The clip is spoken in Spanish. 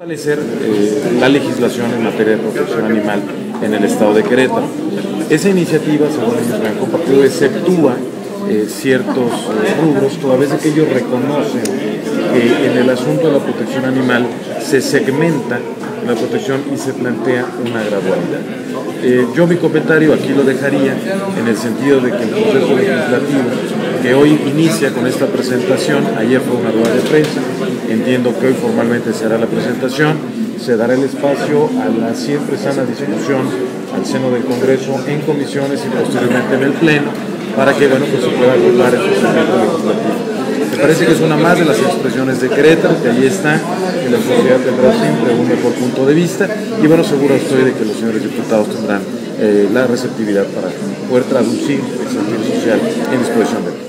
fortalecer eh, la legislación en materia de protección animal en el estado de Querétaro. Esa iniciativa, según ellos me han compartido, exceptúa eh, ciertos eh, rubros, toda vez que ellos reconocen que en el asunto de la protección animal se segmenta la protección y se plantea una gradualidad. Yo mi comentario aquí lo dejaría en el sentido de que el proceso legislativo hoy inicia con esta presentación, ayer fue una rueda de prensa, entiendo que hoy formalmente se hará la presentación, se dará el espacio a la siempre sana discusión al seno del Congreso en comisiones y posteriormente en el Pleno para que bueno, pues se pueda votar el procedimiento legislativo. Me parece que es una más de las expresiones de Querétaro, que ahí está, que la sociedad tendrá siempre un mejor punto de vista y bueno, seguro estoy de que los señores diputados tendrán eh, la receptividad para poder traducir el sentido social en disposición de